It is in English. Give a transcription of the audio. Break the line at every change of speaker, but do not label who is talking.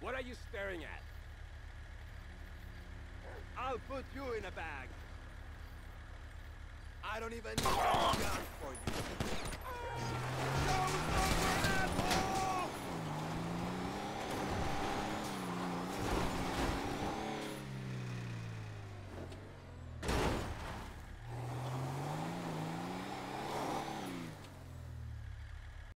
What are you staring at? I'll put you in a bag. I don't even need a gun.